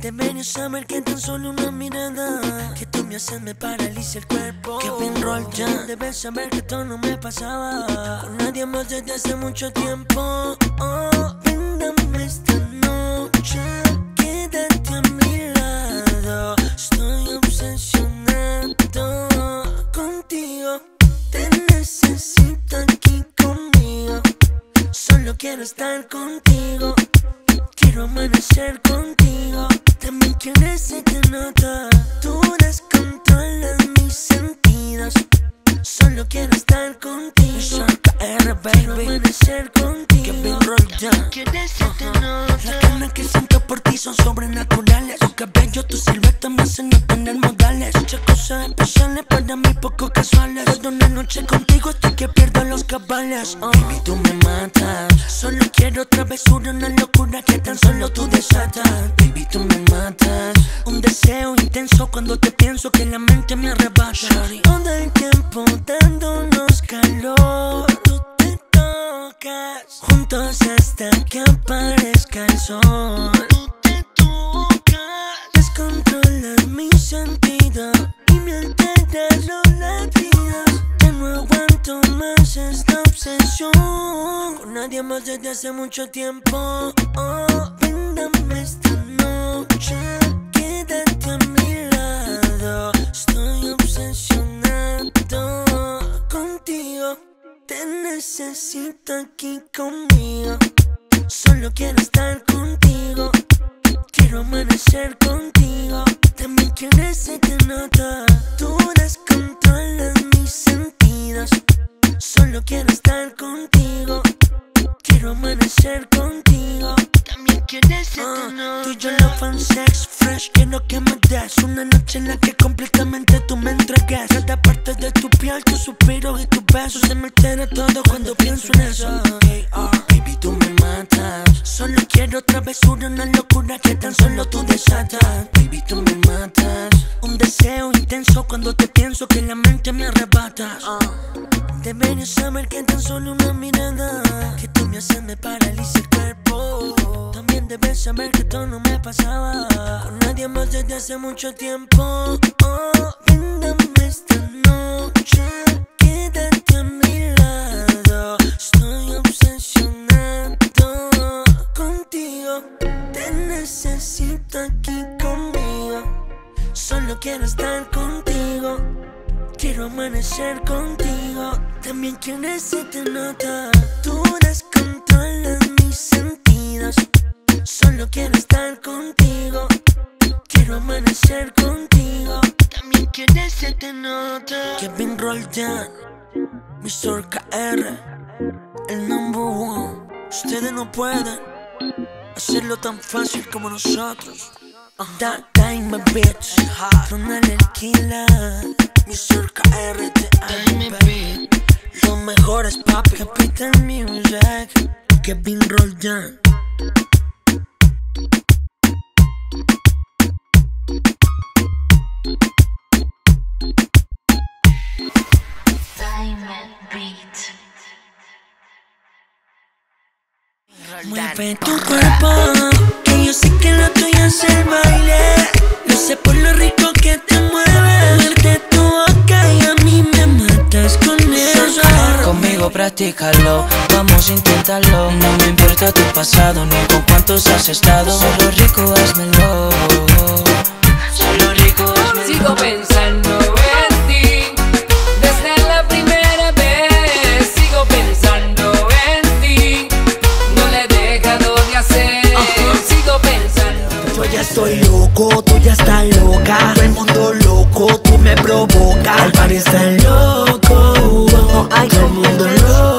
Deberías saber que tan solo una mirada Que tú me haces me paraliza el cuerpo. Que bien roll ya. Debes saber que esto no me pasaba Con nadie más desde hace mucho tiempo. Oh, véndame esta noche Quédate a mi lado. Estoy obsesionado contigo. Te necesito aquí conmigo. Solo quiero estar contigo Quiero amanecer contigo También quieres se te nota Tú descontrolas mis sentidos Solo quiero estar contigo R, Quiero baby. amanecer contigo Que bien roll down. Quieres se te nota Las ganas que siento por ti son sobrenaturales. Tu cabello, tu silueta me hacen no tener modales. Muchas cosas especiales para mí, poco casuales. Toda una noche contigo estoy que pierdo los cabales. Oh, baby, tú me matas. Solo quiero travesura, una locura que tan solo tú desatas. Baby, tú me matas. Un deseo intenso cuando te pienso que la mente me arrebata. Todo el tiempo dándonos calor Tú te tocas Juntos hasta que aparezca el sol. Obsesión Con nadie más desde hace mucho tiempo. Oh, véndame esta noche Quédate a mi lado. Estoy obsesionado contigo Te necesito aquí conmigo. Solo quiero estar contigo Quiero amanecer contigo. También quieres se te nota Tú descontrolas Solo quiero estar contigo. Quiero amanecer contigo. También quieres te Ah, Tú y yo love and sex fresh Quiero que me des una noche en la que completamente tú me entregues Cada parte de tu piel, tus suspiros y tus besos Se me altera todo cuando pienso en eso. Baby, tú me matas. Solo quiero travesura, una locura que tan solo tú desatas. Baby, tú me matas. Un deseo intenso cuando te pienso que la mente me arrebata Deberías saber que tan solo una mirada Que tú me haces me paraliza el cuerpo. También debes saber que esto no me pasaba Con nadie más desde hace mucho tiempo. Oh, véndame esta noche Quédate a mi lado. Estoy obsesionado contigo. Te necesito aquí conmigo. Solo quiero estar contigo Quiero amanecer contigo También quieres se te nota Tú descontrolas mis sentidos Solo quiero estar contigo Quiero amanecer contigo También quieres se te nota Kevin Roldan, Mr. KR, el number one. Ustedes no pueden hacerlo tan fácil como nosotros. That time, my bitch. Ronald el killer, Mr. KR, te amo, baby. Los mejores, papi. Capital Music, Kevin Roldan. Diamond Beat. Mueve tu cuerpo, solo practícalo. Vamos, inténtalo. No me importa tu pasado ni con cuántos has estado. Solo rico, házmelo. Solo rico, Sigo pensando en ti Desde la primera vez. Sigo pensando en ti No le he dejado de hacer. Sigo pensando Yo ya estoy loco, tú ya estás loca. El mundo loco, tú me provocas. Al parecer loco. I got me on the road.